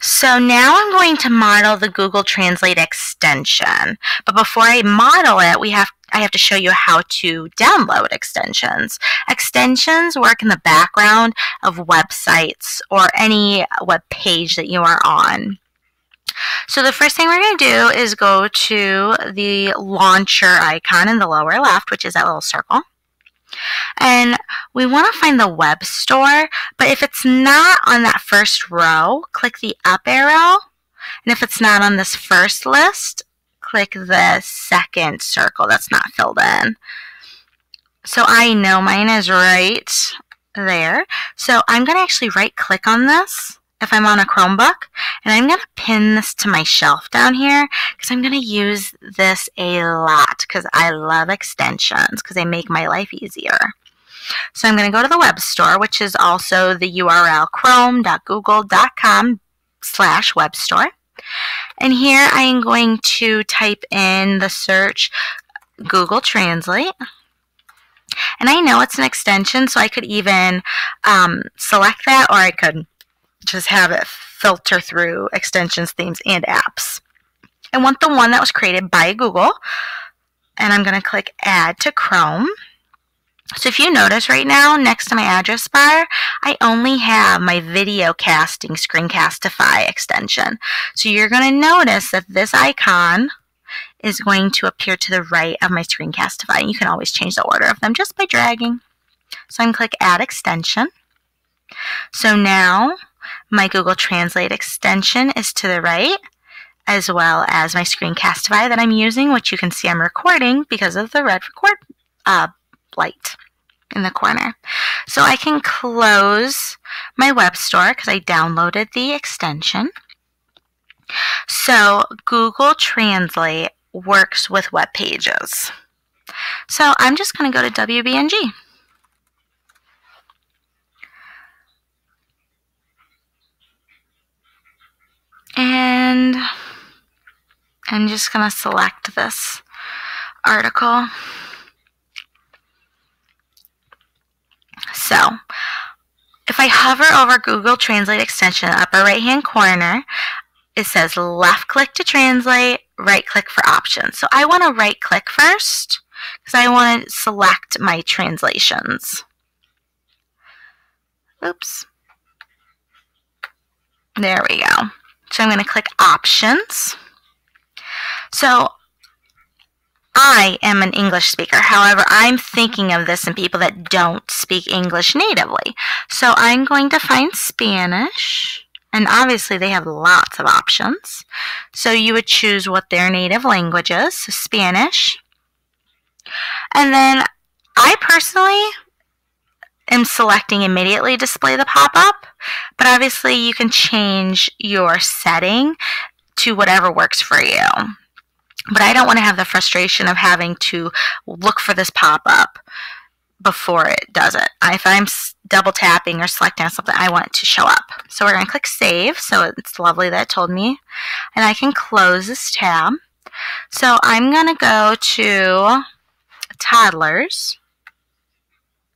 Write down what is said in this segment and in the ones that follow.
So now I'm going to model the Google Translate extension. But before I model it, we have I have to show you how to download extensions. Extensions work in the background of websites or any web page that you are on. So the first thing we're going to do is go to the launcher icon in the lower left, which is that little circle. And we want to find the web store, but if it's not on that first row, click the up arrow. And if it's not on this first list, click the second circle that's not filled in. So I know mine is right there. So I'm going to actually right click on this if I'm on a Chromebook and I'm going to pin this to my shelf down here because I'm going to use this a lot because I love extensions because they make my life easier. So I'm going to go to the web store, which is also the URL chrome.google.com slash web store. And here I am going to type in the search Google Translate. And I know it's an extension, so I could even um, select that or I could just have it filter through extensions, themes, and apps. I want the one that was created by Google. And I'm going to click Add to Chrome. So if you notice right now, next to my address bar, I only have my video casting Screencastify extension. So you're going to notice that this icon is going to appear to the right of my Screencastify. You can always change the order of them just by dragging. So I'm going to click Add Extension. So now my Google Translate extension is to the right, as well as my Screencastify that I'm using, which you can see I'm recording because of the red record uh, light in the corner. So I can close my web store because I downloaded the extension. So Google Translate works with web pages. So I'm just going to go to WBNG. And I'm just going to select this article. So, if I hover over Google Translate extension upper right hand corner, it says left click to translate, right click for options. So I want to right click first because I want to select my translations. Oops. There we go. So I'm going to click options. So I am an English speaker. However, I'm thinking of this in people that don't speak English natively. So I'm going to find Spanish. And obviously, they have lots of options. So you would choose what their native language is, so Spanish. And then I personally am selecting immediately display the pop-up, but obviously you can change your setting to whatever works for you. But I don't want to have the frustration of having to look for this pop-up before it does it. If I'm double tapping or selecting something, I want it to show up. So we're going to click Save. So it's lovely that it told me. And I can close this tab. So I'm going to go to Toddlers.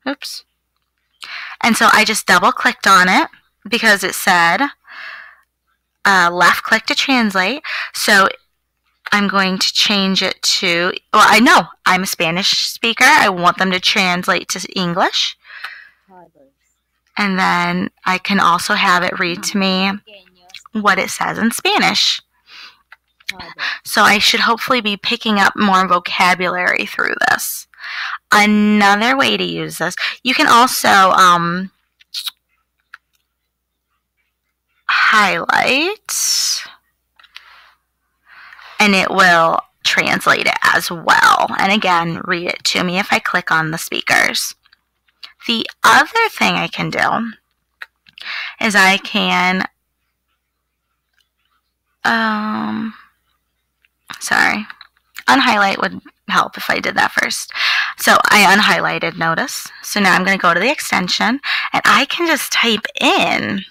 Oops. And so I just double clicked on it because it said uh, left click to translate. So I'm going to change it to, well, I know I'm a Spanish speaker. I want them to translate to English. And then I can also have it read to me what it says in Spanish. So I should hopefully be picking up more vocabulary through this. Another way to use this, you can also um, highlight and it will translate it as well. And again, read it to me if I click on the speakers. The other thing I can do is I can, um, sorry, unhighlight would help if I did that first. So I unhighlighted notice. So now I'm going to go to the extension and I can just type in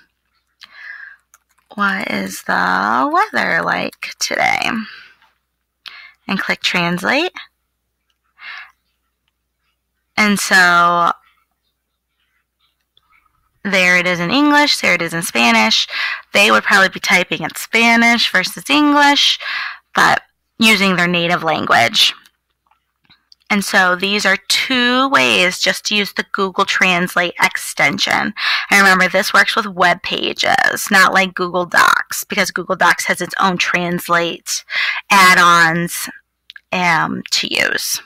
what is the weather like today? And click translate. And so there it is in English, there it is in Spanish. They would probably be typing in Spanish versus English, but using their native language. And so these are two ways just to use the Google Translate extension. And remember, this works with web pages, not like Google Docs, because Google Docs has its own Translate add ons um, to use.